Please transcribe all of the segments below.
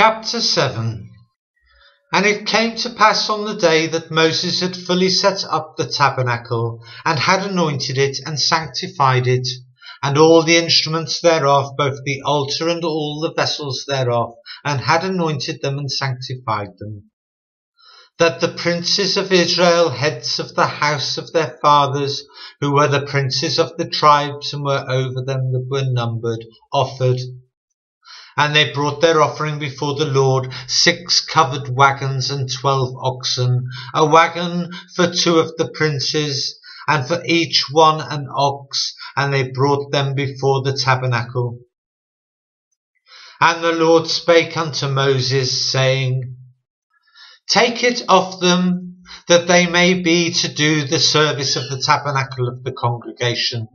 Chapter 7 And it came to pass on the day that Moses had fully set up the tabernacle, and had anointed it, and sanctified it, and all the instruments thereof, both the altar and all the vessels thereof, and had anointed them and sanctified them, that the princes of Israel, heads of the house of their fathers, who were the princes of the tribes and were over them that were numbered, offered and they brought their offering before the Lord, six covered wagons and twelve oxen, a wagon for two of the princes, and for each one an ox, and they brought them before the tabernacle. And the Lord spake unto Moses, saying, Take it of them, that they may be to do the service of the tabernacle of the congregation.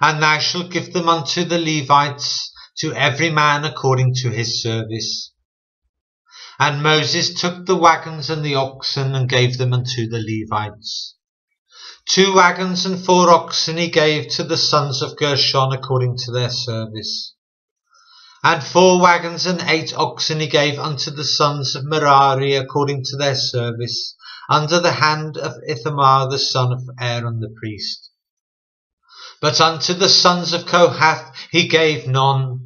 And thou shalt give them unto the Levites, to every man according to his service. And Moses took the wagons and the oxen and gave them unto the Levites. Two wagons and four oxen he gave to the sons of Gershon according to their service. And four wagons and eight oxen he gave unto the sons of Merari according to their service, under the hand of Ithamar the son of Aaron the priest. But unto the sons of Kohath he gave none,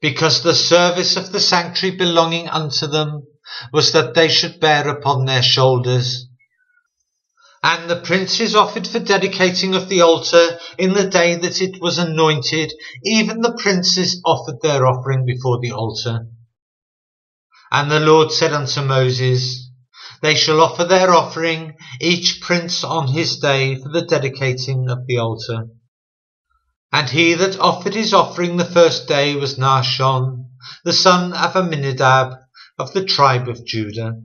because the service of the sanctuary belonging unto them was that they should bear upon their shoulders. And the princes offered for dedicating of the altar in the day that it was anointed, even the princes offered their offering before the altar. And the Lord said unto Moses, They shall offer their offering, each prince on his day, for the dedicating of the altar. And he that offered his offering the first day was Nahshon, the son of Amminadab, of the tribe of Judah.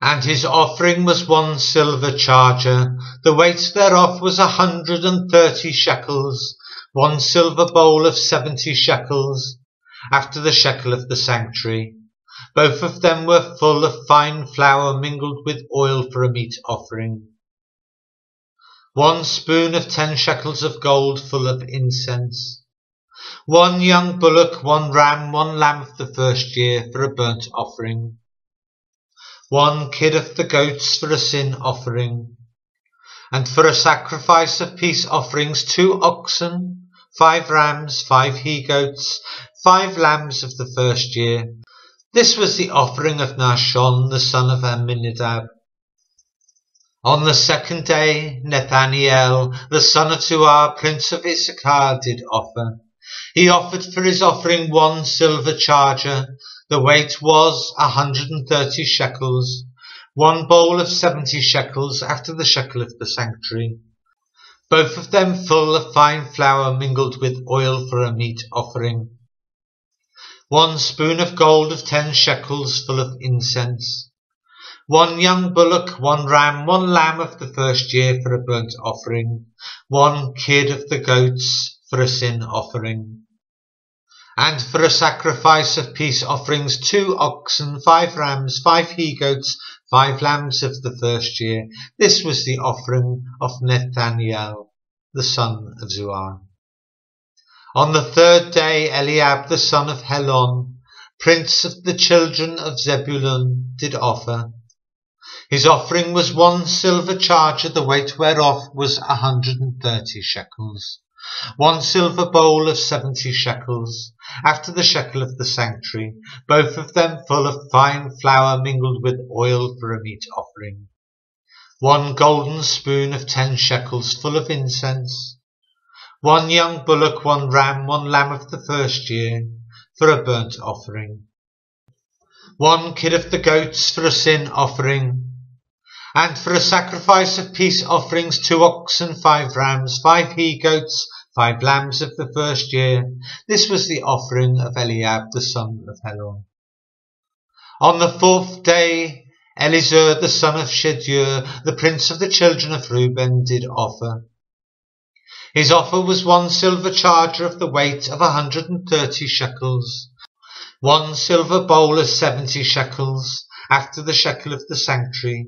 And his offering was one silver charger, the weight thereof was a hundred and thirty shekels, one silver bowl of seventy shekels, after the shekel of the sanctuary. Both of them were full of fine flour mingled with oil for a meat offering one spoon of ten shekels of gold full of incense, one young bullock, one ram, one lamb of the first year for a burnt offering, one kid of the goats for a sin offering, and for a sacrifice of peace offerings two oxen, five rams, five he goats, five lambs of the first year. This was the offering of Nahshon the son of Amminadab. On the second day Nethaneel, the son of Zuar, prince of Issachar, did offer. He offered for his offering one silver charger, the weight was a hundred and thirty shekels, one bowl of seventy shekels after the shekel of the sanctuary, both of them full of fine flour mingled with oil for a meat offering, one spoon of gold of ten shekels full of incense, one young bullock, one ram, one lamb of the first year for a burnt offering, one kid of the goats for a sin offering. And for a sacrifice of peace offerings, two oxen, five rams, five he goats, five lambs of the first year. This was the offering of Nethaneel, the son of Zuar. On the third day, Eliab, the son of Helon, prince of the children of Zebulun, did offer. His offering was one silver charger, the weight whereof was a hundred and thirty shekels, one silver bowl of seventy shekels, after the shekel of the sanctuary, both of them full of fine flour mingled with oil for a meat offering, one golden spoon of ten shekels full of incense, one young bullock, one ram, one lamb of the first year, for a burnt offering, one kid of the goats for a sin offering, and for a sacrifice of peace offerings two oxen, five rams, five he goats, five lambs of the first year. This was the offering of Eliab the son of Helon. On the fourth day, Elizur the son of Shedeur, the prince of the children of Reuben, did offer. His offer was one silver charger of the weight of a hundred and thirty shekels, one silver bowl of seventy shekels, after the shekel of the sanctuary,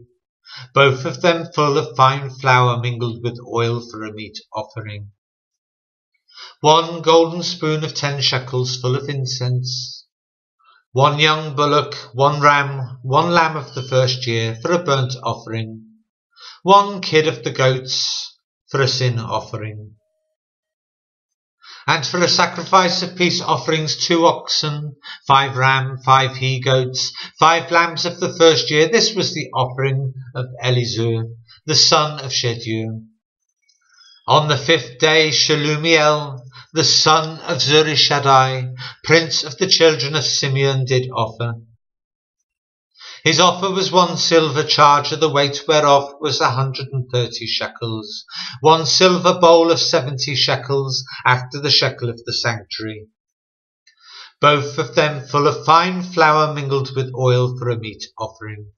both of them full of fine flour mingled with oil for a meat offering. One golden spoon of ten shekels full of incense. one young bullock, one ram, one lamb of the first year for a burnt offering, one kid of the goats for a sin offering. And for a sacrifice of peace offerings, two oxen, five ram, five he goats, five lambs of the first year. This was the offering of Elizur, the son of Shedeur. On the fifth day, Shelumiel, the son of Zurishaddai, prince of the children of Simeon, did offer. His offer was one silver charger, the weight whereof was a hundred and thirty shekels, one silver bowl of seventy shekels, after the shekel of the sanctuary. Both of them full of fine flour mingled with oil for a meat offering.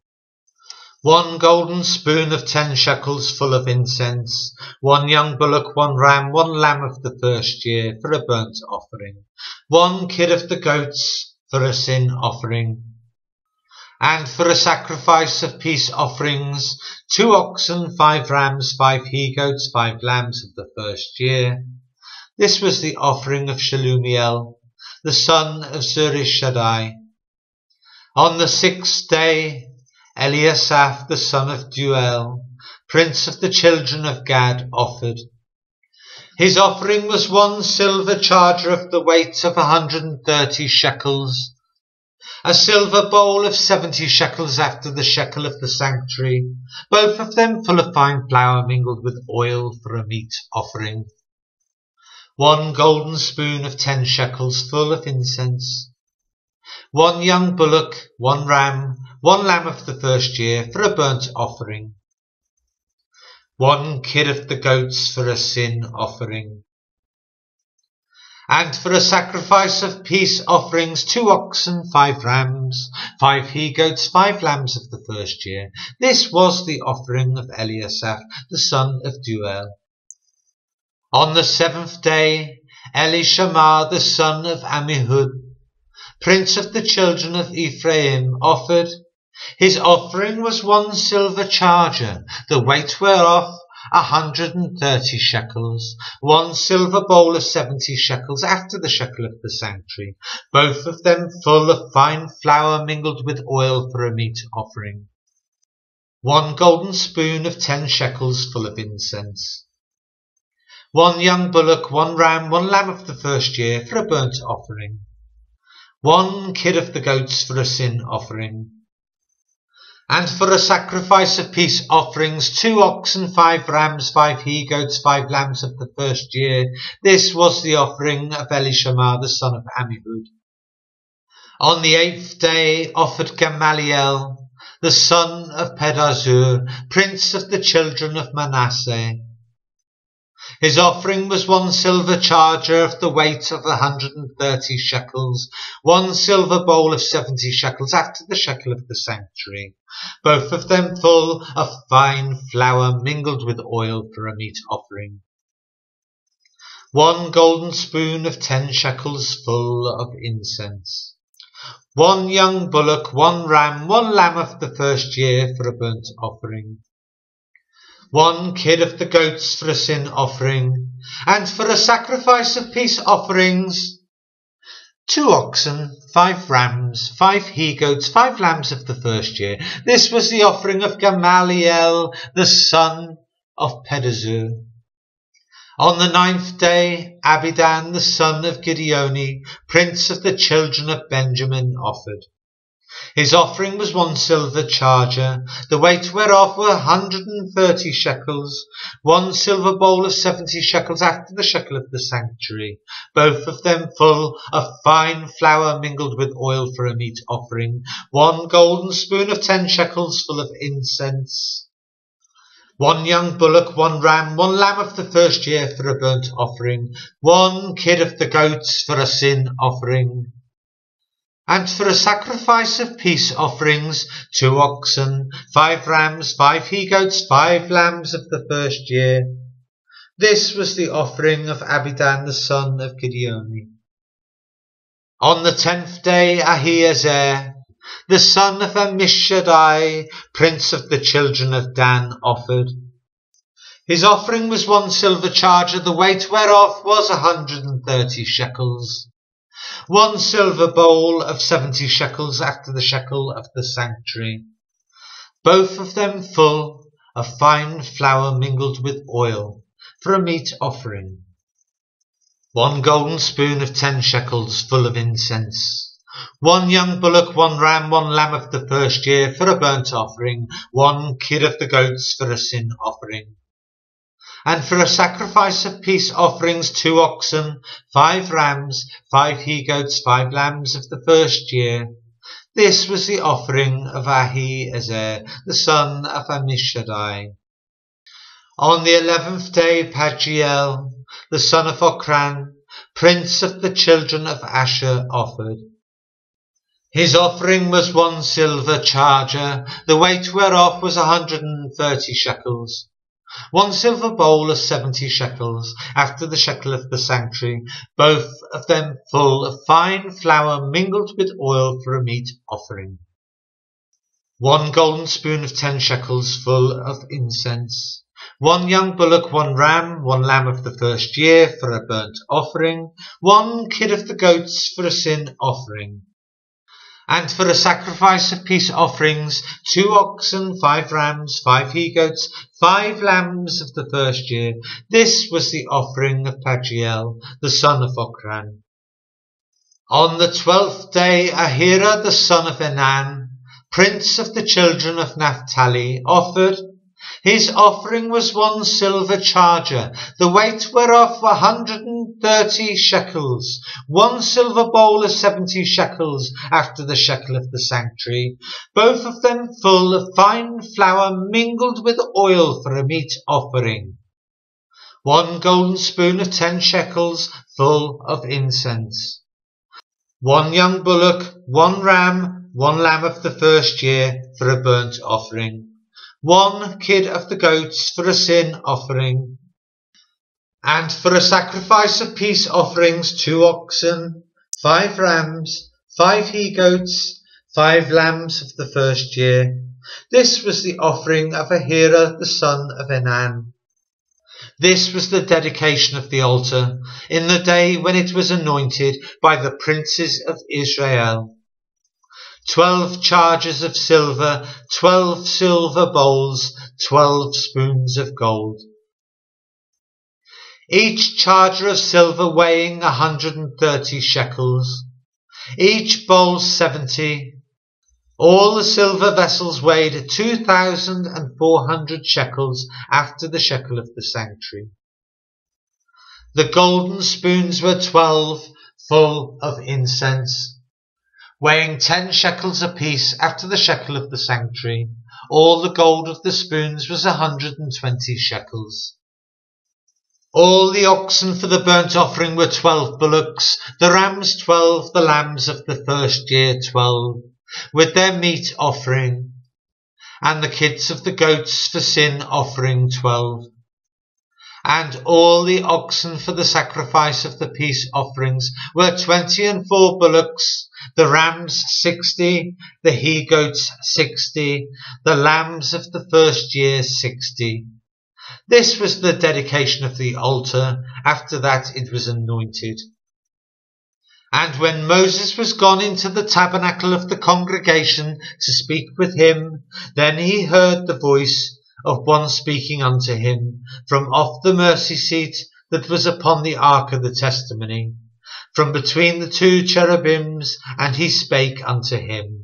One golden spoon of ten shekels full of incense, one young bullock, one ram, one lamb of the first year for a burnt offering, one kid of the goats for a sin offering, and for a sacrifice of peace offerings, two oxen, five rams, five he goats, five lambs of the first year. This was the offering of Shelumiel, the son of Zurishaddai. On the sixth day, Eliasaph, the son of Deuel, prince of the children of Gad, offered. His offering was one silver charger of the weight of a hundred and thirty shekels, a silver bowl of seventy shekels after the shekel of the sanctuary, both of them full of fine flour mingled with oil for a meat offering. One golden spoon of ten shekels full of incense. One young bullock, one ram, one lamb of the first year for a burnt offering. One kid of the goats for a sin offering and for a sacrifice of peace offerings, two oxen, five rams, five he goats, five lambs of the first year. This was the offering of Eliasaph, the son of Deuel. On the seventh day, Elishama, the son of Ammihud, prince of the children of Ephraim, offered. His offering was one silver charger, the weight whereof a hundred and thirty shekels, one silver bowl of seventy shekels after the shekel of the sanctuary, both of them full of fine flour mingled with oil for a meat offering, one golden spoon of ten shekels full of incense, one young bullock, one ram, one lamb of the first year for a burnt offering, one kid of the goats for a sin offering, and for a sacrifice of peace offerings, two oxen, five rams, five he goats, five lambs of the first year. This was the offering of Elishama, the son of Ammihud. On the eighth day offered Gamaliel, the son of Pedahzur, prince of the children of Manasseh, his offering was one silver charger of the weight of a hundred and thirty shekels, one silver bowl of seventy shekels after the shekel of the sanctuary, both of them full of fine flour mingled with oil for a meat offering. One golden spoon of ten shekels full of incense. One young bullock, one ram, one lamb of the first year for a burnt offering one kid of the goats for a sin offering, and for a sacrifice of peace offerings, two oxen, five rams, five he goats, five lambs of the first year. This was the offering of Gamaliel, the son of Pedahzur. On the ninth day, Abidan, the son of Gideoni, prince of the children of Benjamin, offered. His offering was one silver charger, the weight whereof were a hundred and thirty shekels, one silver bowl of seventy shekels after the shekel of the sanctuary, both of them full of fine flour mingled with oil for a meat offering, one golden spoon of ten shekels full of incense, one young bullock, one ram, one lamb of the first year for a burnt offering, one kid of the goats for a sin offering, and for a sacrifice of peace offerings, two oxen, five rams, five he goats, five lambs of the first year. This was the offering of Abidan the son of Gideoni. On the tenth day Ahiezer, the son of Ammishaddai, prince of the children of Dan, offered. His offering was one silver charger, the weight whereof was a hundred and thirty shekels one silver bowl of seventy shekels after the shekel of the sanctuary, both of them full of fine flour mingled with oil, for a meat offering. One golden spoon of ten shekels full of incense. One young bullock, one ram, one lamb of the first year for a burnt offering, one kid of the goats for a sin offering and for a sacrifice of peace offerings two oxen, five rams, five he goats, five lambs of the first year. This was the offering of Ahiezer, the son of Ammishaddai. On the eleventh day Pagiel, the son of Ocran, prince of the children of Asher, offered. His offering was one silver charger, the weight whereof was a hundred and thirty shekels one silver bowl of seventy shekels, after the shekel of the sanctuary, both of them full of fine flour mingled with oil for a meat offering. One golden spoon of ten shekels full of incense. One young bullock, one ram, one lamb of the first year for a burnt offering. One kid of the goats for a sin offering and for a sacrifice of peace offerings, two oxen, five rams, five he goats, five lambs of the first year. This was the offering of Pagiel, the son of Ocran. On the twelfth day, Ahira, the son of Enan, prince of the children of Naphtali, offered his offering was one silver charger, the weight whereof a hundred and thirty shekels, one silver bowl of seventy shekels after the shekel of the sanctuary, both of them full of fine flour mingled with oil for a meat offering. One golden spoon of ten shekels full of incense. One young bullock, one ram, one lamb of the first year for a burnt offering one kid of the goats for a sin offering, and for a sacrifice of peace offerings two oxen, five rams, five he goats, five lambs of the first year. This was the offering of Ahira the son of Enan. This was the dedication of the altar in the day when it was anointed by the princes of Israel twelve chargers of silver, twelve silver bowls, twelve spoons of gold. Each charger of silver weighing a hundred and thirty shekels, each bowl seventy. All the silver vessels weighed two thousand and four hundred shekels after the shekel of the sanctuary. The golden spoons were twelve, full of incense weighing ten shekels apiece after the shekel of the sanctuary. All the gold of the spoons was a hundred and twenty shekels. All the oxen for the burnt offering were twelve bullocks, the rams twelve, the lambs of the first year twelve, with their meat offering, and the kids of the goats for sin offering twelve and all the oxen for the sacrifice of the peace offerings were twenty and four bullocks, the rams sixty, the he goats sixty, the lambs of the first year sixty. This was the dedication of the altar. After that it was anointed. And when Moses was gone into the tabernacle of the congregation to speak with him, then he heard the voice of one speaking unto him from off the mercy seat that was upon the ark of the testimony, from between the two cherubims, and he spake unto him.